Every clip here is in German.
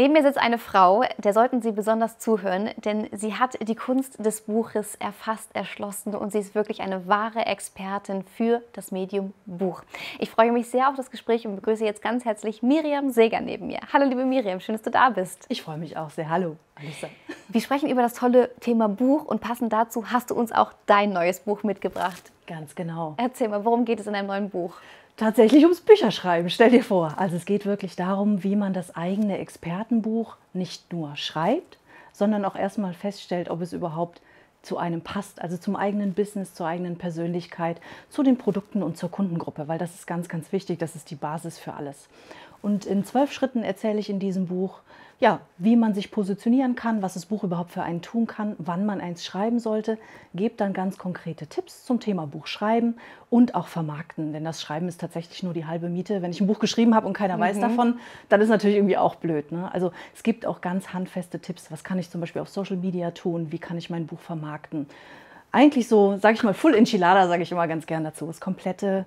Neben mir sitzt eine Frau, der sollten Sie besonders zuhören, denn sie hat die Kunst des Buches erfasst, erschlossen und sie ist wirklich eine wahre Expertin für das Medium Buch. Ich freue mich sehr auf das Gespräch und begrüße jetzt ganz herzlich Miriam Seger neben mir. Hallo liebe Miriam, schön, dass du da bist. Ich freue mich auch sehr. Hallo. Alissa. Wir sprechen über das tolle Thema Buch und passend dazu hast du uns auch dein neues Buch mitgebracht. Ganz genau. Erzähl mal, worum geht es in deinem neuen Buch? Tatsächlich ums Bücherschreiben. Stell dir vor. Also es geht wirklich darum, wie man das eigene Expertenbuch nicht nur schreibt, sondern auch erstmal feststellt, ob es überhaupt zu einem passt, also zum eigenen Business, zur eigenen Persönlichkeit, zu den Produkten und zur Kundengruppe, weil das ist ganz, ganz wichtig, das ist die Basis für alles. Und in zwölf Schritten erzähle ich in diesem Buch, ja, wie man sich positionieren kann, was das Buch überhaupt für einen tun kann, wann man eins schreiben sollte, gebe dann ganz konkrete Tipps zum Thema Buchschreiben und auch vermarkten, denn das Schreiben ist tatsächlich nur die halbe Miete. Wenn ich ein Buch geschrieben habe und keiner mhm. weiß davon, dann ist natürlich irgendwie auch blöd. Ne? Also es gibt auch ganz handfeste Tipps, was kann ich zum Beispiel auf Social Media tun, wie kann ich mein Buch vermarkten. Eigentlich so, sage ich mal, Full Enchilada, sage ich immer ganz gern dazu. Das komplette,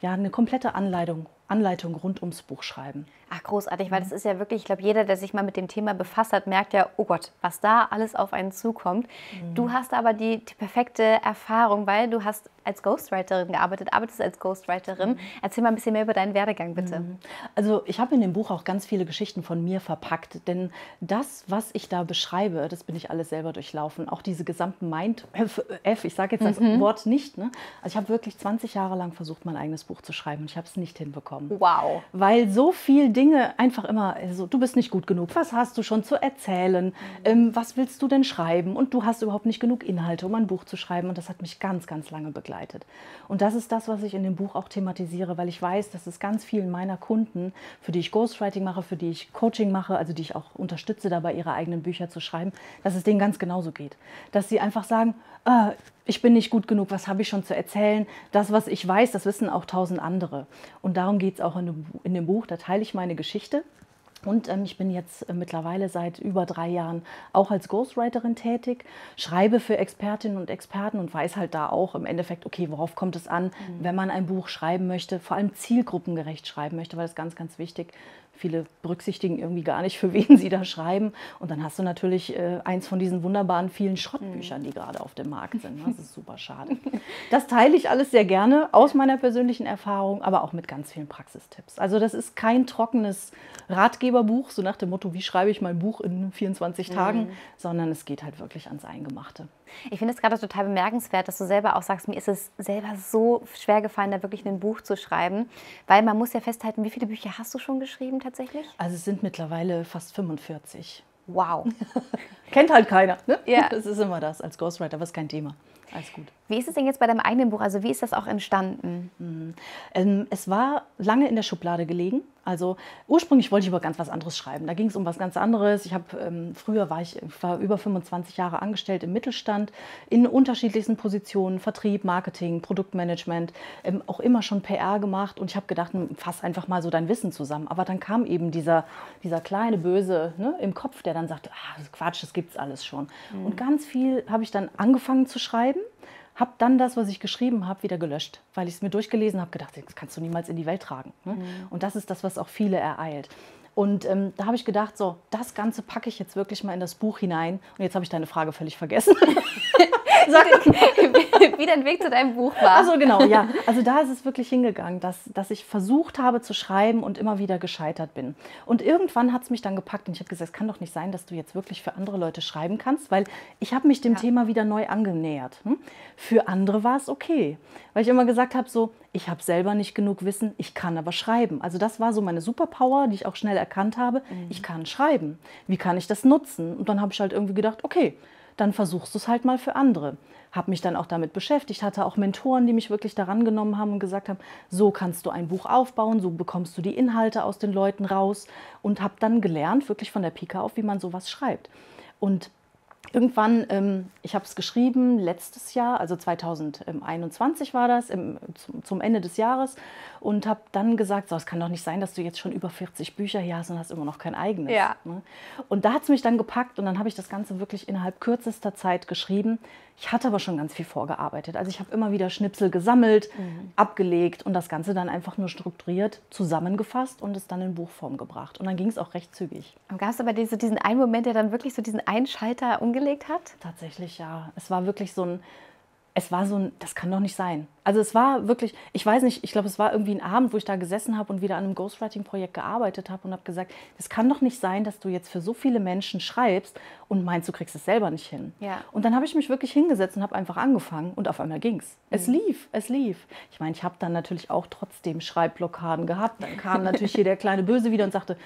ja, eine komplette Anleitung, Anleitung rund ums Buchschreiben. Ach, großartig, weil das ist ja wirklich, ich glaube, jeder, der sich mal mit dem Thema befasst hat, merkt ja, oh Gott, was da alles auf einen zukommt. Mhm. Du hast aber die, die, perfekte Erfahrung, weil du hast als Ghostwriterin gearbeitet, arbeitest als Ghostwriterin. Mhm. Erzähl mal ein bisschen mehr über deinen Werdegang, bitte. Mhm. Also ich habe in dem Buch auch ganz viele Geschichten von mir verpackt, denn das, was ich da beschreibe, das bin ich alles selber durchlaufen. Auch diese gesamten Mind F, ich sage jetzt das mhm. Wort nicht. Ne? Also ich habe wirklich 20 Jahre lang versucht, mein eigenes Buch zu schreiben und ich habe es nicht hinbekommen. Wow. Weil so viel Dinge einfach immer, also du bist nicht gut genug, was hast du schon zu erzählen, mhm. ähm, was willst du denn schreiben und du hast überhaupt nicht genug Inhalte, um ein Buch zu schreiben und das hat mich ganz, ganz lange begleitet. Und das ist das, was ich in dem Buch auch thematisiere, weil ich weiß, dass es ganz vielen meiner Kunden, für die ich Ghostwriting mache, für die ich Coaching mache, also die ich auch unterstütze dabei, ihre eigenen Bücher zu schreiben, dass es denen ganz genauso geht. Dass sie einfach sagen, ah, ich bin nicht gut genug, was habe ich schon zu erzählen? Das, was ich weiß, das wissen auch tausend andere. Und darum geht es auch in dem, in dem Buch. Da teile ich meine Geschichte. Und ähm, ich bin jetzt äh, mittlerweile seit über drei Jahren auch als Ghostwriterin tätig, schreibe für Expertinnen und Experten und weiß halt da auch im Endeffekt, okay, worauf kommt es an, mhm. wenn man ein Buch schreiben möchte, vor allem zielgruppengerecht schreiben möchte, weil das ist ganz, ganz wichtig. Viele berücksichtigen irgendwie gar nicht, für wen sie da schreiben. Und dann hast du natürlich äh, eins von diesen wunderbaren vielen Schrottbüchern, die gerade auf dem Markt sind. Das ist super schade. Das teile ich alles sehr gerne aus meiner persönlichen Erfahrung, aber auch mit ganz vielen Praxistipps. Also das ist kein trockenes Ratgeberbuch, so nach dem Motto, wie schreibe ich mein Buch in 24 Tagen, mhm. sondern es geht halt wirklich ans Eingemachte. Ich finde es gerade total bemerkenswert, dass du selber auch sagst, mir ist es selber so schwer gefallen, da wirklich ein Buch zu schreiben, weil man muss ja festhalten, wie viele Bücher hast du schon geschrieben tatsächlich? Also es sind mittlerweile fast 45. Wow. Kennt halt keiner. Ne? Ja. Das ist immer das als Ghostwriter, ist kein Thema. Alles gut. Wie ist es denn jetzt bei deinem eigenen Buch? Also wie ist das auch entstanden? Mhm. Ähm, es war lange in der Schublade gelegen. Also ursprünglich wollte ich über ganz was anderes schreiben. Da ging es um was ganz anderes. Ich habe ähm, früher war ich war über 25 Jahre angestellt im Mittelstand in unterschiedlichsten Positionen, Vertrieb, Marketing, Produktmanagement, ähm, auch immer schon PR gemacht. Und ich habe gedacht, hm, fass einfach mal so dein Wissen zusammen. Aber dann kam eben dieser, dieser kleine Böse ne, im Kopf, der dann sagte, ah, Quatsch, das gibt's alles schon. Mhm. Und ganz viel habe ich dann angefangen zu schreiben habe dann das, was ich geschrieben habe, wieder gelöscht, weil ich es mir durchgelesen habe, gedacht, das kannst du niemals in die Welt tragen. Ne? Mhm. Und das ist das, was auch viele ereilt. Und ähm, da habe ich gedacht, so, das Ganze packe ich jetzt wirklich mal in das Buch hinein. Und jetzt habe ich deine Frage völlig vergessen. Sag, wie dein Weg zu deinem Buch war. Also genau, ja. Also da ist es wirklich hingegangen, dass, dass ich versucht habe zu schreiben und immer wieder gescheitert bin. Und irgendwann hat es mich dann gepackt und ich habe gesagt, es kann doch nicht sein, dass du jetzt wirklich für andere Leute schreiben kannst, weil ich habe mich dem ja. Thema wieder neu angenähert. Hm? Für andere war es okay, weil ich immer gesagt habe, so, ich habe selber nicht genug Wissen, ich kann aber schreiben. Also das war so meine Superpower, die ich auch schnell erkannt habe. Mhm. Ich kann schreiben. Wie kann ich das nutzen? Und dann habe ich halt irgendwie gedacht, okay, dann versuchst du es halt mal für andere. Habe mich dann auch damit beschäftigt, hatte auch Mentoren, die mich wirklich daran genommen haben und gesagt haben, so kannst du ein Buch aufbauen, so bekommst du die Inhalte aus den Leuten raus und habe dann gelernt, wirklich von der Pika auf, wie man sowas schreibt. Und irgendwann, ähm, ich habe es geschrieben letztes Jahr, also 2021 war das, im, zum, Ende des Jahres und habe dann gesagt, so, es kann doch nicht sein, dass du jetzt schon über 40 Bücher hier hast und hast immer noch kein eigenes. Ja. Ne? Und da hat es mich dann gepackt und dann habe ich das Ganze wirklich innerhalb kürzester Zeit geschrieben. Ich hatte aber schon ganz viel vorgearbeitet. Also ich habe immer wieder Schnipsel gesammelt, mhm. abgelegt und das Ganze dann einfach nur strukturiert zusammengefasst und es dann in Buchform gebracht. Und dann ging es auch recht zügig. Gab es aber diese, diesen einen Moment, der dann wirklich so diesen Einschalter umgelegt hat? Tatsächlich, ja. Es war wirklich so ein, es war so ein, das kann doch nicht sein. Also es war wirklich, ich weiß nicht, ich glaube, es war irgendwie ein Abend, wo ich da gesessen habe und wieder an einem Ghostwriting-Projekt gearbeitet habe und habe gesagt, es kann doch nicht sein, dass du jetzt für so viele Menschen schreibst und meinst, du kriegst es selber nicht hin. Ja. Und dann habe ich mich wirklich hingesetzt und habe einfach angefangen und auf einmal ging es. Es mhm. lief, es lief. Ich meine, ich habe dann natürlich auch trotzdem Schreibblockaden gehabt. Dann kam natürlich hier der kleine Böse wieder und sagte,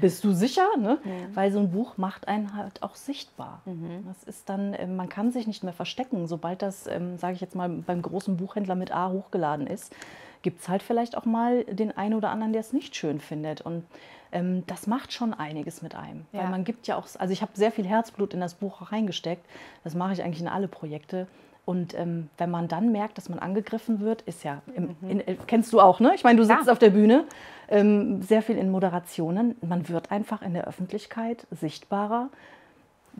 bist du sicher? Ne? Mhm. Weil so ein Buch macht einen halt auch sichtbar. Mhm. Das ist dann, ähm, man kann sich nicht mehr verstecken, sobald das, ähm, sage ich jetzt mal, beim großen Buchhändler mit A hochgeladen ist, gibt es halt vielleicht auch mal den einen oder anderen, der es nicht schön findet. Und ähm, das macht schon einiges mit einem. Ja. Weil man gibt ja auch, also ich habe sehr viel Herzblut in das Buch reingesteckt. Das mache ich eigentlich in alle Projekte. Und ähm, wenn man dann merkt, dass man angegriffen wird, ist ja, im, mhm. in, äh, kennst du auch, ne? Ich meine, du sitzt ja. auf der Bühne, ähm, sehr viel in Moderationen. Man wird einfach in der Öffentlichkeit sichtbarer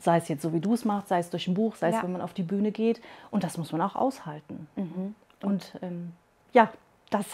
sei es jetzt so, wie du es machst, sei es durch ein Buch, sei es, wenn man auf die Bühne geht. Und das muss man auch aushalten. Mhm. Und ähm, ja, das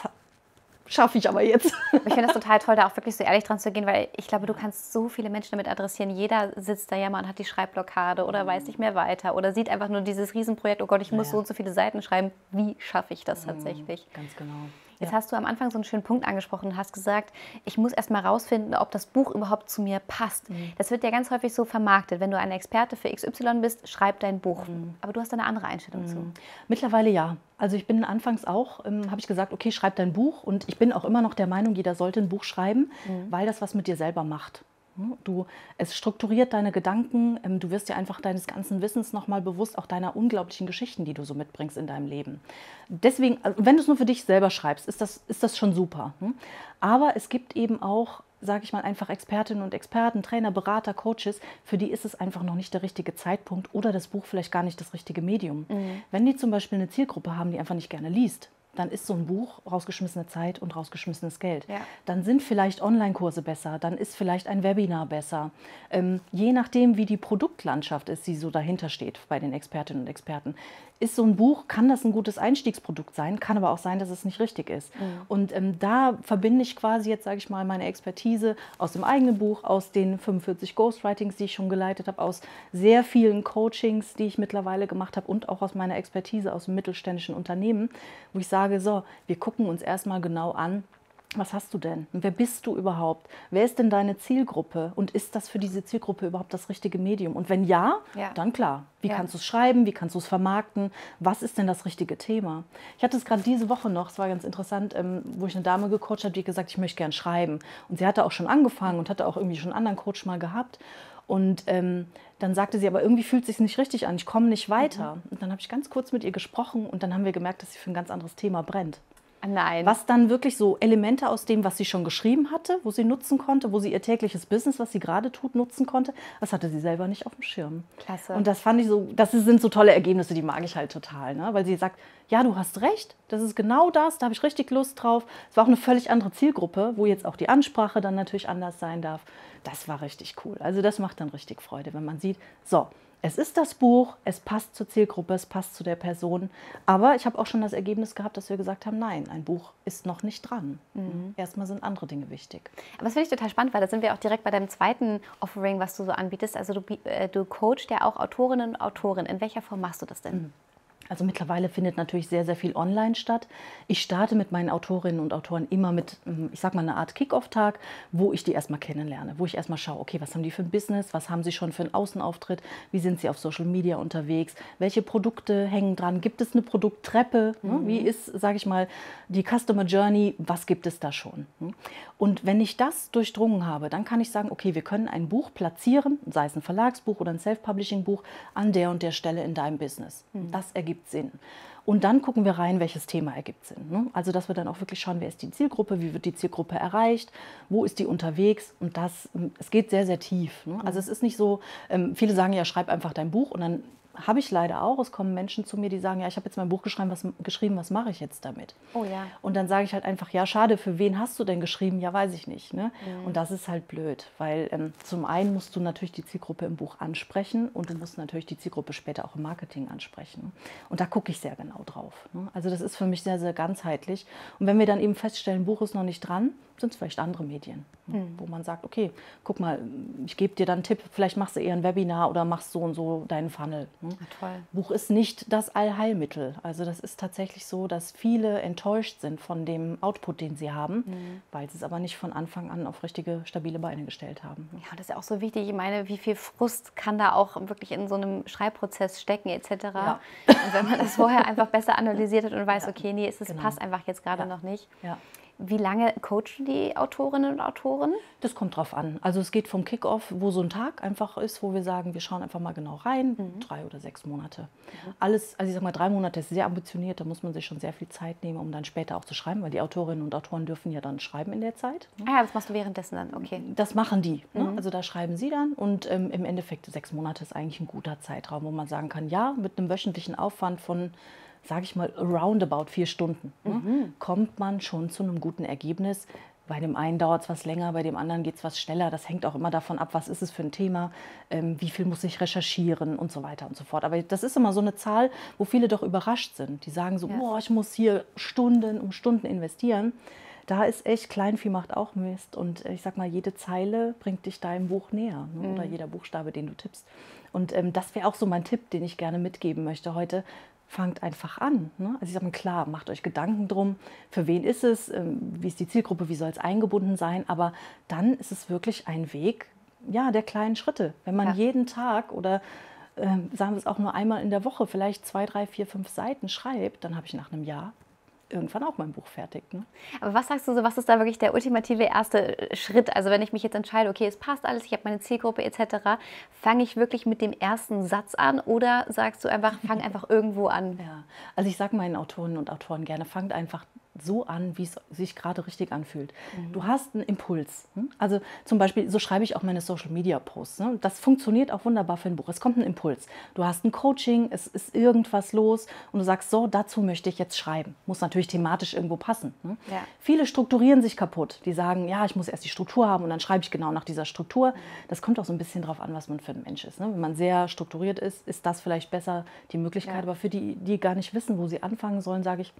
schaffe ich aber jetzt. Ich finde das total toll, da auch wirklich so ehrlich dran zu gehen, weil ich glaube, du kannst so viele Menschen damit adressieren. Jeder sitzt da ja mal und hat die Schreibblockade oder mhm. weiß nicht mehr weiter oder sieht einfach nur dieses Riesenprojekt, oh Gott, ich muss ja. so und so viele Seiten schreiben. Wie schaffe ich das mhm. tatsächlich? Ganz genau. Jetzt ja. hast du am Anfang so einen schönen Punkt angesprochen und hast gesagt, ich muss erst mal rausfinden, ob das Buch überhaupt zu mir passt. Mhm. Das wird ja ganz häufig so vermarktet. Wenn du eine Experte für XY bist, schreib dein Buch. Mhm. Aber du hast eine andere Einstellung mhm. zu. Mittlerweile ja. Also ich bin anfangs auch, ähm, habe ich gesagt, okay, schreib dein Buch. Und ich bin auch immer noch der Meinung, jeder sollte ein Buch schreiben, mhm. weil das was mit dir selber macht. Hm, du, es strukturiert deine Gedanken, ähm, du wirst dir einfach deines ganzen Wissens nochmal bewusst, auch deiner unglaublichen Geschichten, die du so mitbringst in deinem Leben. Deswegen, also wenn du es nur für dich selber schreibst, ist das, ist das schon super. Hm? Aber es gibt eben auch, sage ich mal, einfach Expertinnen und Experten, Trainer, Berater, Coaches, für die ist es einfach noch nicht der richtige Zeitpunkt oder das Buch vielleicht gar nicht das richtige Medium. Mhm. Wenn die zum Beispiel eine Zielgruppe haben, die einfach nicht gerne liest, dann ist so ein Buch rausgeschmissene Zeit und rausgeschmissenes Geld. Ja. Dann sind vielleicht Online-Kurse besser, dann ist vielleicht ein Webinar besser. Ähm, je nachdem, wie die Produktlandschaft ist, die so dahinter steht bei den Expertinnen und Experten, ist so ein Buch, kann das ein gutes Einstiegsprodukt sein, kann aber auch sein, dass es nicht richtig ist. Mhm. Und ähm, da verbinde ich quasi jetzt, sage ich mal, meine Expertise aus dem eigenen Buch, aus den 45 Ghostwritings, die ich schon geleitet habe, aus sehr vielen Coachings, die ich mittlerweile gemacht habe und auch aus meiner Expertise aus dem mittelständischen Unternehmen, wo ich sage, so, wir gucken uns erstmal genau an, was hast du denn? wer bist du überhaupt? Wer ist denn deine Zielgruppe? Und ist das für diese Zielgruppe überhaupt das richtige Medium? Und wenn ja, ja. dann klar. Wie ja. kannst du es schreiben? Wie kannst du es vermarkten? Was ist denn das richtige Thema? Ich hatte es gerade diese Woche noch, es war ganz interessant, ähm, wo ich eine Dame gecoacht habe, die gesagt, ich möchte gern schreiben. Und sie hatte auch schon angefangen und hatte auch irgendwie schon einen anderen Coach mal gehabt. Und ähm, dann sagte sie, aber irgendwie fühlt es sich nicht richtig an, ich komme nicht weiter. Mhm. Und dann habe ich ganz kurz mit ihr gesprochen und dann haben wir gemerkt, dass sie für ein ganz anderes Thema brennt. Nein. Was dann wirklich so Elemente aus dem, was sie schon geschrieben hatte, wo sie nutzen konnte, wo sie ihr tägliches Business, was sie gerade tut, nutzen konnte, das hatte sie selber nicht auf dem Schirm. Klasse. Und das fand ich so, das sind so tolle Ergebnisse, die mag ich halt total, ne? weil sie sagt, ja, du hast recht, das ist genau das, da habe ich richtig Lust drauf. Es war auch eine völlig andere Zielgruppe, wo jetzt auch die Ansprache dann natürlich anders sein darf. Das war richtig cool. Also das macht dann richtig Freude, wenn man sieht, so, es ist das Buch, es passt zur Zielgruppe, es passt zu der Person. Aber ich habe auch schon das Ergebnis gehabt, dass wir gesagt haben, nein, ein Buch ist noch nicht dran. Mhm. Erstmal sind andere Dinge wichtig. Aber das finde ich total spannend, weil da sind wir auch direkt bei deinem zweiten Offering, was du so anbietest. Also du, äh, du coachst ja auch Autorinnen und Autoren. In welcher Form machst du das denn? Mhm. Also mittlerweile findet natürlich sehr, sehr viel online statt. Ich starte mit meinen Autorinnen und Autoren immer mit, hm, ich sag mal, einer Art Kick-Off-Tag, wo ich die erstmal kennenlerne, wo ich erstmal schaue, okay, was haben die für ein Business, was haben sie schon für einen Außenauftritt, wie sind sie auf Social Media unterwegs, welche Produkte hängen dran, gibt es eine Produkttreppe, ne? mhm. wie ist, sage ich mal, die Customer Journey, was gibt es da schon. Hm? Und wenn ich das durchdrungen habe, dann kann ich sagen, okay, wir können ein Buch platzieren, sei es ein Verlagsbuch oder ein Self-Publishing-Buch, an der und der Stelle in deinem Business. Mhm. Das ergibt Sinn. Und dann gucken wir rein, welches Thema ergibt Sinn. Ne? Also, dass wir dann auch wirklich schauen, wer ist die Zielgruppe, wie wird die Zielgruppe erreicht, wo ist die unterwegs. Und das, es geht sehr, sehr tief. Ne? Also, es ist nicht so, ähm, viele sagen ja, schreib einfach dein Buch und dann habe ich leider auch. Es kommen Menschen zu mir, die sagen, ja, ich habe jetzt mein Buch geschrieben, was, geschrieben, was mache ich jetzt damit? Oh ja. Und dann sage ich halt einfach, ja, schade, für wen hast du denn geschrieben? Ja, weiß ich nicht. Ne? Mhm. Und das ist halt blöd, weil ähm, zum einen musst du natürlich die Zielgruppe im Buch ansprechen und du musst natürlich die Zielgruppe später auch im Marketing ansprechen. Und da gucke ich sehr genau drauf. Ne? Also das ist für mich sehr, sehr ganzheitlich. Und wenn wir dann eben feststellen, Buch ist noch nicht dran, sind es vielleicht andere Medien, mhm. wo man sagt, okay, guck mal, ich gebe dir dann einen Tipp, vielleicht machst du eher ein Webinar oder machst so und so deinen Funnel. Ne? toll. Buch ist nicht das Allheilmittel. Also das ist tatsächlich so, dass viele enttäuscht sind von dem Output, den sie haben, mhm. weil sie es aber nicht von Anfang an auf richtige, stabile Beine gestellt haben. Ja, das ist ja auch so wichtig. Ich meine, wie viel Frust kann da auch wirklich in so einem Schreibprozess stecken etc. Ja. Und wenn man das vorher einfach besser analysiert hat und weiß, ja. okay, nee, es genau. passt einfach jetzt gerade ja. noch nicht. Ja. Wie lange coachen die Autorinnen und Autoren? Das kommt drauf an. Also es geht vom Kickoff, wo so ein Tag einfach ist, wo wir sagen, wir schauen einfach mal genau rein, mhm. drei oder sechs Monate. Mhm. Alles, also ich sag mal, drei Monate ist sehr ambitioniert, da muss man sich schon sehr viel Zeit nehmen, um dann später auch zu schreiben, weil die Autorinnen und Autoren dürfen ja dann schreiben in der Zeit. Ne? Ah ja, das machst du währenddessen dann, okay. Das machen die. Ne? Mhm. Also da schreiben sie dann und ähm, im Endeffekt sechs Monate ist eigentlich ein guter Zeitraum, wo man sagen kann, ja, mit einem wöchentlichen Aufwand von sage ich mal, roundabout vier Stunden, ne, mhm. kommt man schon zu einem guten Ergebnis. Bei dem einen dauert es was länger, bei dem anderen geht es was schneller. Das hängt auch immer davon ab, was ist es für ein Thema, ähm, wie viel muss ich recherchieren und so weiter und so fort. Aber das ist immer so eine Zahl, wo viele doch überrascht sind. Die sagen so, ja. boah, ich muss hier Stunden um Stunden investieren. Da ist echt Kleinvieh macht auch Mist. Und ich sag mal, jede Zeile bringt dich deinem Buch näher ne? mhm. oder jeder Buchstabe, den du tippst. Und ähm, das wäre auch so mein Tipp, den ich gerne mitgeben möchte heute fangt einfach an. Ne? Also ich sage mal, klar, macht euch Gedanken drum, für wen ist es, ähm, wie ist die Zielgruppe, wie soll es eingebunden sein, aber dann ist es wirklich ein Weg ja, der kleinen Schritte. Wenn man ja. jeden Tag oder äh, sagen wir es auch nur einmal in der Woche vielleicht zwei, drei, vier, fünf Seiten schreibt, dann habe ich nach einem Jahr irgendwann auch mein Buch fertig. Ne? Aber was sagst du so, was ist da wirklich der ultimative erste äh, Schritt? Also wenn ich mich jetzt entscheide, okay, es passt alles, ich habe meine Zielgruppe etc., fange ich wirklich mit dem ersten Satz an oder sagst du einfach, fang einfach irgendwo an? Ja, also ich sage meinen Autoren und Autoren gerne, fangt einfach so an, wie es sich gerade richtig anfühlt. Mhm. Du hast einen Impuls. Hm? Also zum Beispiel, so schreibe ich auch meine Social Media Posts. Ne? Das funktioniert auch wunderbar für ein Buch. Es kommt ein Impuls. Du hast ein Coaching, es ist irgendwas los und du sagst, so, dazu möchte ich jetzt schreiben. Muss natürlich thematisch irgendwo passen. Ne? Ja. Viele strukturieren sich kaputt. Die sagen, ja, ich muss erst die Struktur haben und dann schreibe ich genau nach dieser Struktur. Das kommt auch so ein bisschen darauf an, was man für ein Mensch ist. Ne? Wenn man sehr strukturiert ist, ist das vielleicht besser die Möglichkeit. Ja. Aber für die, die gar nicht wissen, wo sie anfangen sollen, sage ich,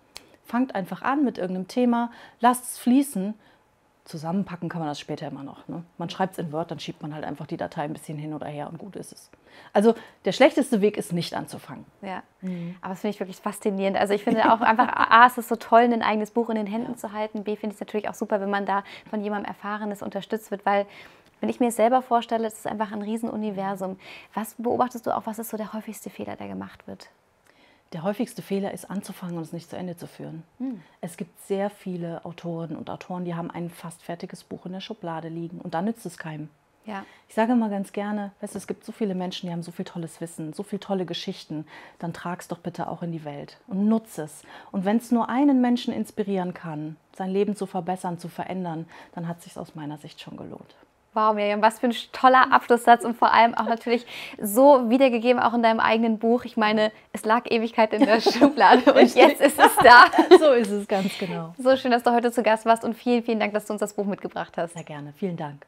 fangt einfach an mit irgendeinem Thema, lasst es fließen. Zusammenpacken kann man das später immer noch. Ne? Man schreibt es in Word, dann schiebt man halt einfach die Datei ein bisschen hin oder her und gut ist es. Also der schlechteste Weg ist nicht anzufangen. Ja, mhm. aber das finde ich wirklich faszinierend. Also ich finde auch einfach, A, es ist so toll, ein eigenes Buch in den Händen ja. zu halten. B, finde ich es natürlich auch super, wenn man da von jemandem Erfahrenes unterstützt wird, weil wenn ich mir es selber vorstelle, es ist einfach ein Riesenuniversum. Was beobachtest du auch, was ist so der häufigste Fehler, der gemacht wird? Der häufigste Fehler ist anzufangen und es nicht zu Ende zu führen. Hm. Es gibt sehr viele Autoren und Autoren, die haben ein fast fertiges Buch in der Schublade liegen und da nützt es keinem. Ja. Ich sage immer ganz gerne, weißt, es gibt so viele Menschen, die haben so viel tolles Wissen, so viele tolle Geschichten, dann trag es doch bitte auch in die Welt und nutze es. Und wenn es nur einen Menschen inspirieren kann, sein Leben zu verbessern, zu verändern, dann hat es sich aus meiner Sicht schon gelohnt. Wow, Miriam, was für ein toller Abschlusssatz und vor allem auch natürlich so wiedergegeben, auch in deinem eigenen Buch. Ich meine, es lag Ewigkeit in der Schublade und jetzt ist es da. So ist es ganz genau. So schön, dass du heute zu Gast warst und vielen, vielen Dank, dass du uns das Buch mitgebracht hast. Sehr gerne, vielen Dank.